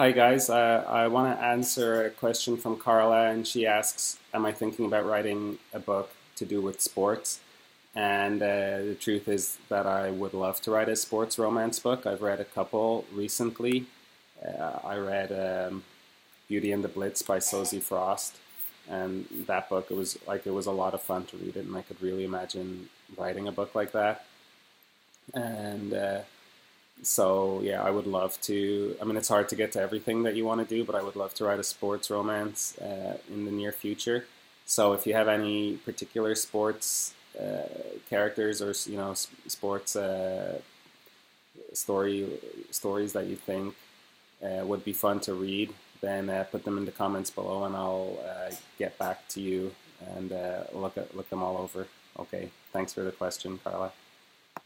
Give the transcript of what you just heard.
Hi guys, uh, I want to answer a question from Carla, and she asks, "Am I thinking about writing a book to do with sports?" And uh, the truth is that I would love to write a sports romance book. I've read a couple recently. Uh, I read um, Beauty and the Blitz by Sosie Frost, and that book it was like it was a lot of fun to read it, and I could really imagine writing a book like that. And uh, so yeah, I would love to. I mean, it's hard to get to everything that you want to do, but I would love to write a sports romance uh, in the near future. So if you have any particular sports uh, characters or you know sports uh, story stories that you think uh, would be fun to read, then uh, put them in the comments below, and I'll uh, get back to you and look at look them all over. Okay, thanks for the question, Carla.